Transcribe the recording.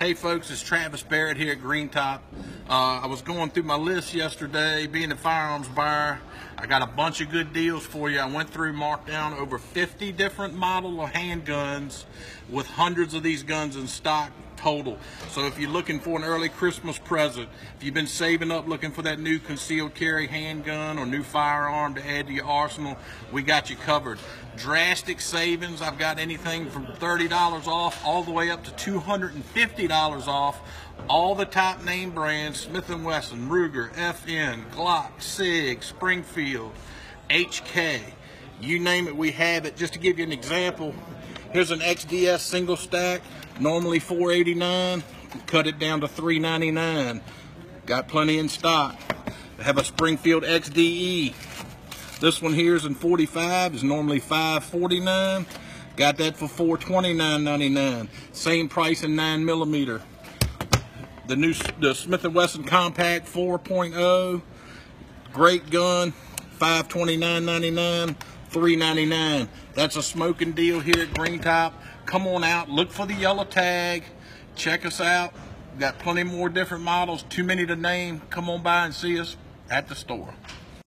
Hey folks, it's Travis Barrett here at Green Top. Uh, I was going through my list yesterday, being a firearms buyer. I got a bunch of good deals for you. I went through, marked down over 50 different model of handguns with hundreds of these guns in stock total. So if you're looking for an early Christmas present, if you've been saving up looking for that new concealed carry handgun or new firearm to add to your arsenal, we got you covered. Drastic savings. I've got anything from $30 off all the way up to $250 off. All the top name brands, Smith & Wesson, Ruger, FN, Glock, SIG, Springfield, HK. You name it, we have it. Just to give you an example, here's an XDS single stack normally 489 cut it down to 399 got plenty in stock. I have a Springfield XDE this one here is in 45 is normally 549 got that for 429.99 same price in 9 millimeter. The new the Smith & Wesson Compact 4.0 great gun 529.99 399 that's a smoking deal here at Green Top come on out, look for the yellow tag, check us out. Got plenty more different models, too many to name. Come on by and see us at the store.